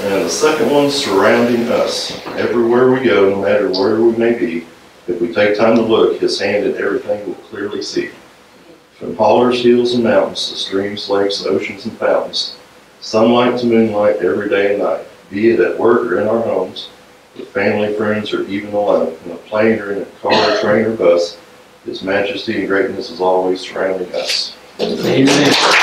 And the second one, surrounding us. Everywhere we go, no matter where we may be, if we take time to look, his hand in everything will clearly see. From hollers, hills, and mountains to streams, lakes, oceans, and fountains, sunlight to moonlight every day and night, be it at work or in our homes, with family, friends, or even alone, in a plane or in a car, or train, or bus, his majesty and greatness is always surrounding us. Amen.